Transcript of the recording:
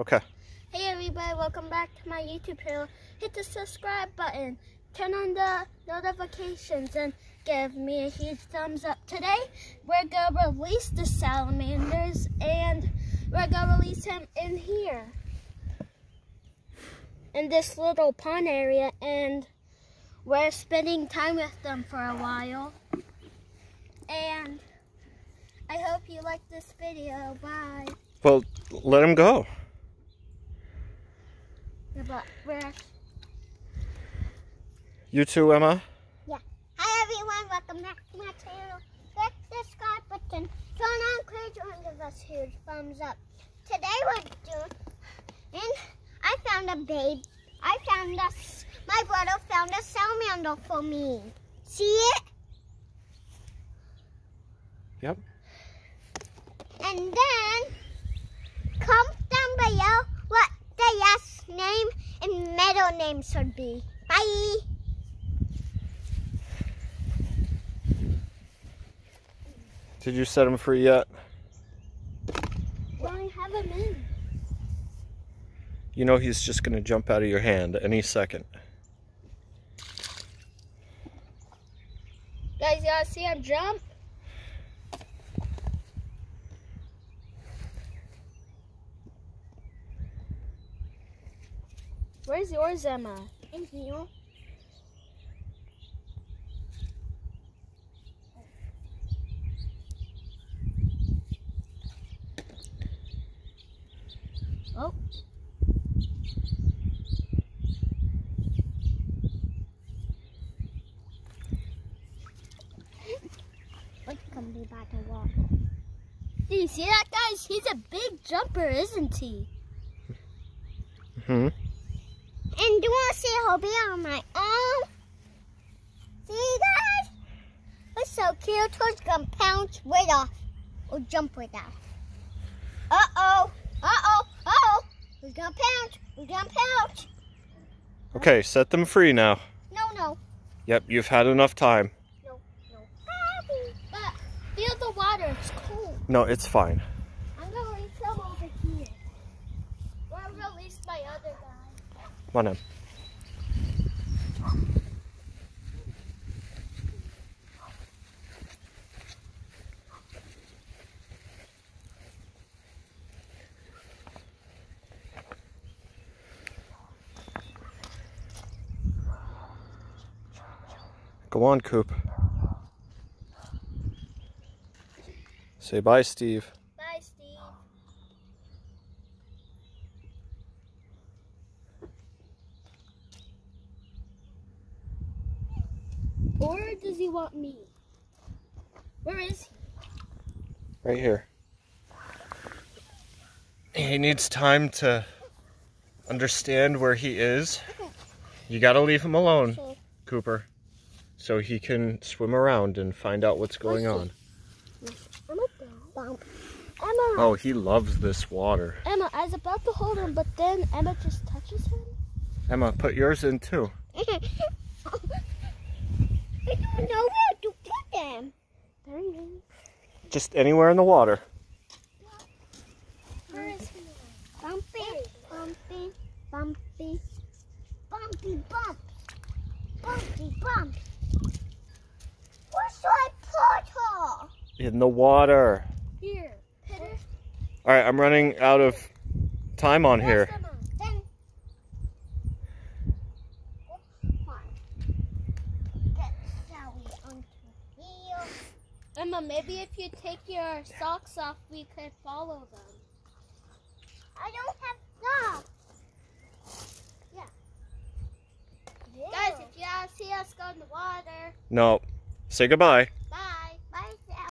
Okay. Hey everybody, welcome back to my YouTube channel. Hit the subscribe button, turn on the notifications, and give me a huge thumbs up. Today, we're gonna release the salamanders, and we're gonna release him in here. In this little pond area, and we're spending time with them for a while. And I hope you like this video. Bye. Well, let him go. Yeah, but we're You too, Emma? Yeah. Hi everyone, welcome back to my channel. Click the subscribe button, turn on crazy and give us huge thumbs up. Today we're doing, and I found a babe. I found us, my brother found a salamander for me. See it? Yep. And then, middle name should be. Bye. Did you set him free yet? We only have him in. You know he's just going to jump out of your hand any second. Guys, gotta see him jump? Where's yours, Emma? In here. Oh. What's gonna be about to walk? Do you see that, guys? He's a big jumper, isn't he? Hmm. And do you want to see how big on my arm? See, you guys? It's so cute. It's gonna pounce right off. Or jump right off. Uh-oh. Uh-oh. Uh-oh. We're gonna pounce. We're gonna pounce. Okay, set them free now. No, no. Yep, you've had enough time. No, no. Ah, but feel the water. It's cold. No, it's fine. I'm gonna release them over here. Or I'll release my other on. Go on, Coop. Say. Bye, Steve. Or does he want me? Where is he? Right here. He needs time to understand where he is. You gotta leave him alone, So, Cooper, so he can swim around and find out what's going on. Emma. Emma, Oh, he loves this water. Emma, I was about to hold him, but then Emma just touches him. Emma, put yours in too. I don't know where to put them. There he is. Just anywhere in the water. Where is he? Bumpy, bumpy, bumpy, bumpy, bump, bumpy, bump. Where should I put her? In the water. Here. All right, I'm running out of time on here. Where's Emma? Then. Come on. Get Sally onto here. Emma, maybe if you take your socks off, we could follow them. I don't have socks. Yeah. Guys, if you want to see us go in the water, No. Say goodbye.